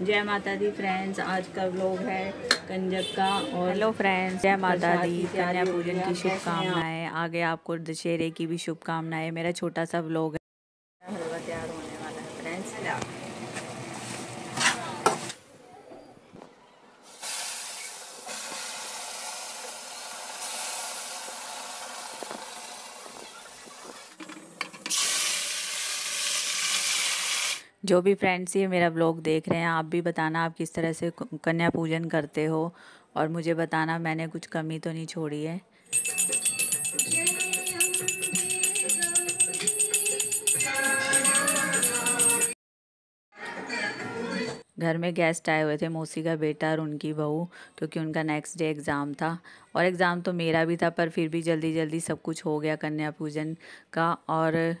जय माता दी फ्रेंड्स आज का व्लॉग है कंजक का और हेलो फ्रेंड्स जय माता दी कन्या पूजन की शुभकामनाएँ आगे आपको दशहरे की भी शुभकामनाएँ मेरा छोटा सा व्लॉग है हलवा तैयार होने वाला है फ्रेंड्स जो भी फ्रेंड्स ये मेरा ब्लॉग देख रहे हैं, आप भी बताना आप किस तरह से कन्या पूजन करते हो और मुझे बताना मैंने कुछ कमी तो नहीं छोड़ी है। घर में गेस्ट आए हुए थे, मौसी का बेटा और उनकी बहू, क्योंकि उनका नेक्स्ट डे एग्ज़ाम था। और एग्ज़ाम तो मेरा भी था, पर फिर भी जल्दी जल्दी सब कुछ हो गया कन्या पूजन का और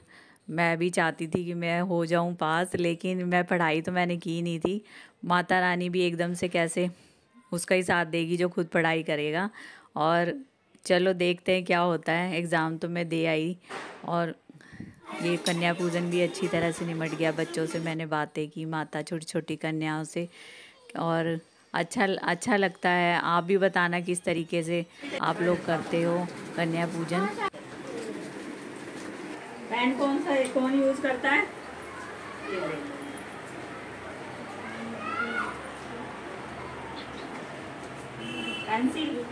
मैं भी चाहती थी कि मैं हो जाऊँ पास, लेकिन मैं पढ़ाई तो मैंने की नहीं थी। माता रानी भी एकदम से कैसे उसका ही साथ देगी जो खुद पढ़ाई करेगा। और चलो देखते हैं क्या होता है। एग्ज़ाम तो मैं दे आई और ये कन्या पूजन भी अच्छी तरह से निमट गया बच्चों से। मैंने बातें की माता छोटी छोटी कन्याओं से और अच्छा अच्छा लगता है। आप भी बताना किस तरीके से आप लोग करते हो कन्या पूजन। पेन कौन सा कौन यूज़ करता है? पेंसिल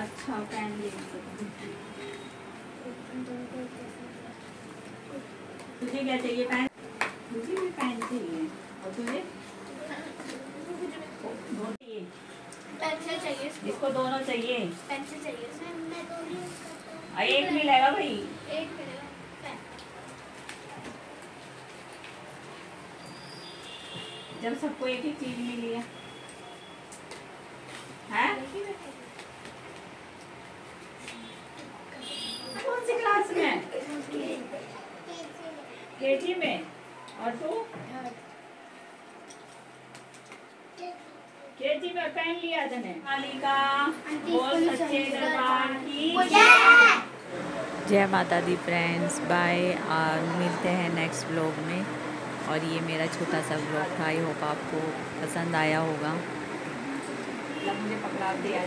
अच्छा पेन ले तुझे क्या चाहिए पेन मुझे भी पेन चाहिए। और तुझे? दोनों चाहिए। पेंसिल चाहिए इसको दोनों चाहिए। पेंसिल चाहिए मैं एक मिलेगा भाई। एक मिलेगा। जब सबको एक ही चीज़ मिली है। हैं? कौन सी क्लास में? केजी में। और तू? केजी में पेन लिया तने। मालिका बोल सच्चे दरबार की। जय माता दी फ्रेंड्स बाय और मिलते हैं नेक्स्ट ब्लॉग में। और ये मेरा छोटा सा ब्लॉग था आई होप आपको पसंद आया होगा। मुझे पकड़ा दिया